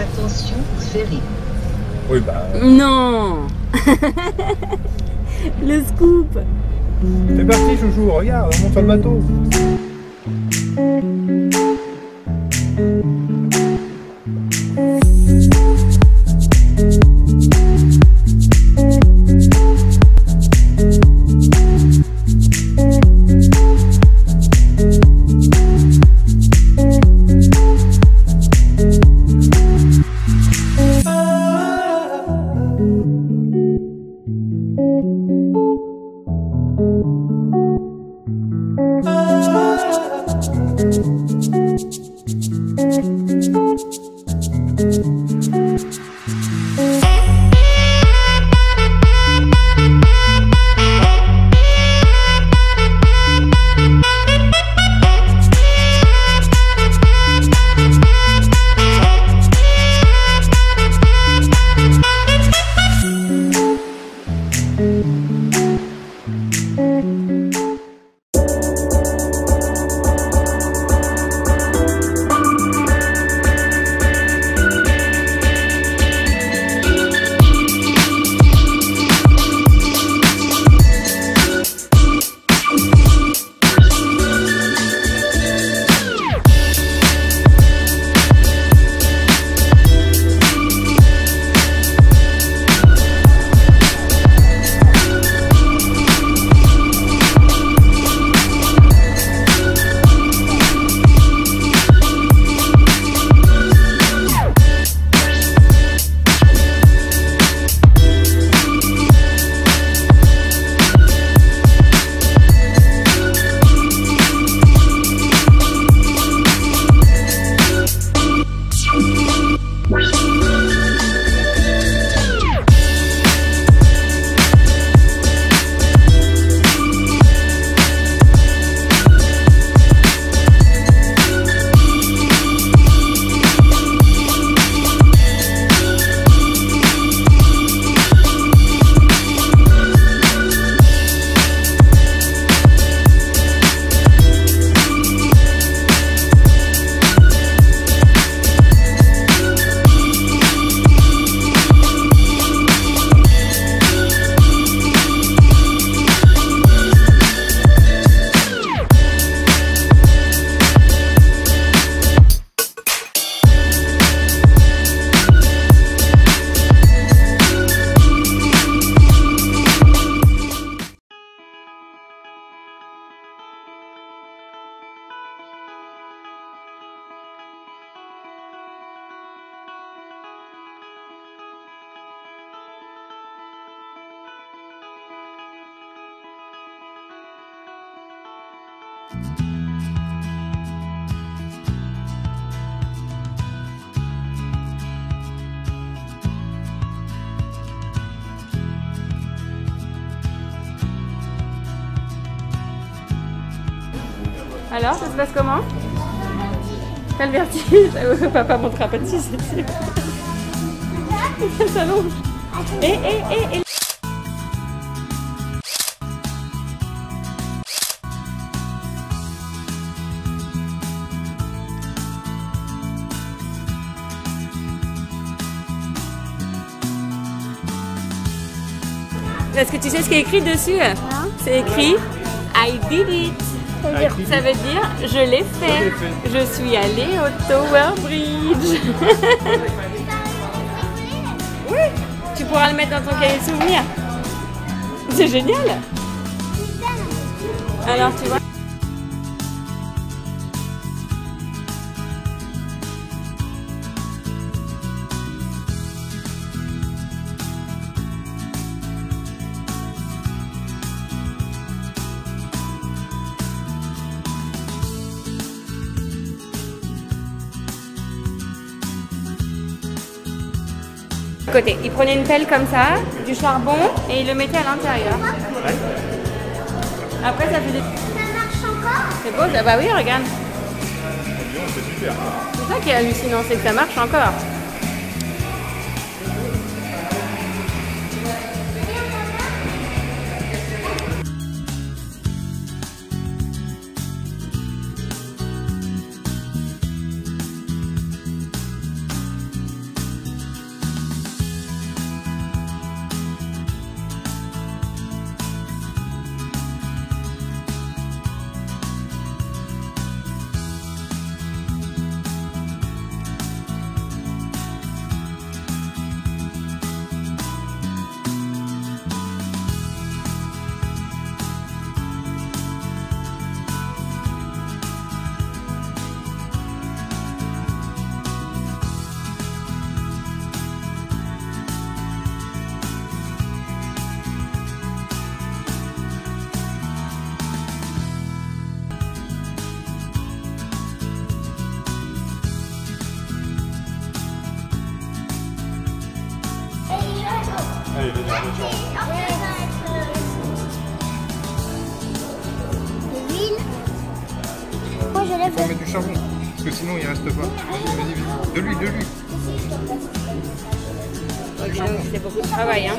Attention, ferry. Oui, bah. Non Le scoop C'est parti, chouchou, regarde, on monte sur le bateau. Alors, ça se passe comment? T'as vertige? Euh, Papa montrera pas de si c'est Ça s'allonge. Et, et, et, et. Est-ce que tu sais ce qui est écrit dessus? C'est écrit I did it. Ça veut dire je l'ai fait. Je suis allée au Tower Bridge. oui, tu pourras le mettre dans ton cahier de souvenirs. C'est génial. Alors tu vois. Côté. Il prenait une pelle comme ça, du charbon, et il le mettait à l'intérieur. Après, ça fait des. Ça marche encore? C'est beau, ça Bah oui, regarde. C'est ça qui est hallucinant, c'est que ça marche encore. Allez, vas-y, on change. L'huile. Moi, je lève Faut mettre du charbon, parce que sinon il reste pas. Vas-y, vas-y, vas-y. De l'huile, de l'huile. Ok, donc c'est beaucoup de travail. Hein.